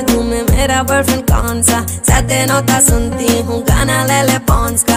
घूमे मेरा बॉयफ्रेंड कौन सा? सत्य नौता सुनती हूँ गाना ले ले पॉन्स का।